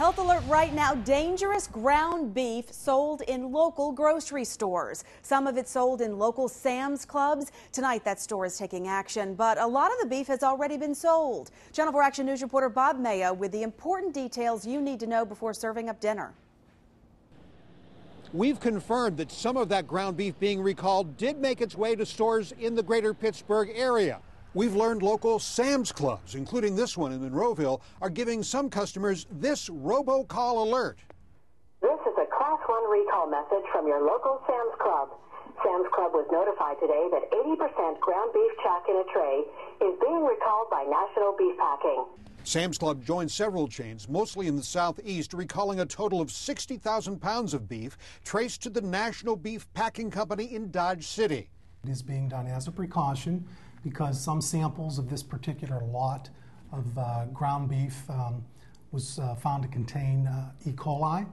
Health alert right now dangerous ground beef sold in local grocery stores. Some of it sold in local Sam's Clubs. Tonight, that store is taking action, but a lot of the beef has already been sold. Channel 4 Action News reporter Bob Mayo with the important details you need to know before serving up dinner. We've confirmed that some of that ground beef being recalled did make its way to stores in the greater Pittsburgh area. We've learned local Sam's Clubs, including this one in Monroeville, are giving some customers this robocall alert. This is a Class 1 recall message from your local Sam's Club. Sam's Club was notified today that 80% ground beef chuck in a tray is being recalled by National Beef Packing. Sam's Club joined several chains, mostly in the southeast, recalling a total of 60,000 pounds of beef traced to the National Beef Packing Company in Dodge City. It is being done as a precaution because some samples of this particular lot of uh, ground beef um, was uh, found to contain uh, E. coli.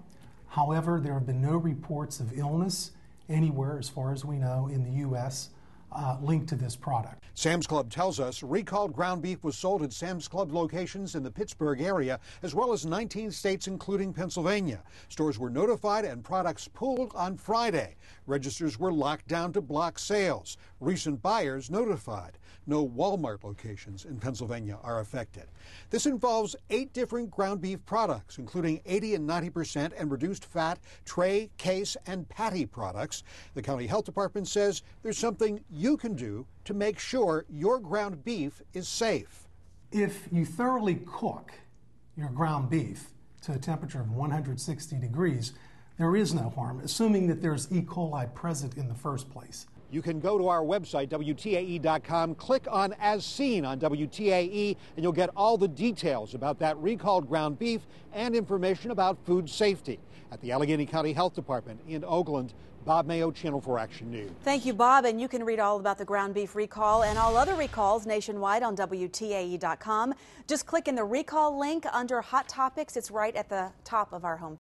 However, there have been no reports of illness anywhere, as far as we know, in the U.S. Uh, linked to this product. Sam's Club tells us recalled ground beef was sold at Sam's Club locations in the Pittsburgh area, as well as 19 states, including Pennsylvania. Stores were notified and products pulled on Friday. Registers were locked down to block sales. Recent buyers notified. No Walmart locations in Pennsylvania are affected. This involves eight different ground beef products, including 80 and 90 percent and reduced fat, tray, case, and patty products. The county health department says there's something you can do to make sure your ground beef is safe. If you thoroughly cook your ground beef to a temperature of 160 degrees, there is no harm, assuming that there's E. coli present in the first place. You can go to our website, WTAE.com, click on As Seen on WTAE, and you'll get all the details about that recalled ground beef and information about food safety. At the Allegheny County Health Department in Oakland, Bob Mayo, Channel 4 Action News. Thank you, Bob. And you can read all about the ground beef recall and all other recalls nationwide on WTAE.com. Just click in the recall link under Hot Topics. It's right at the top of our homepage.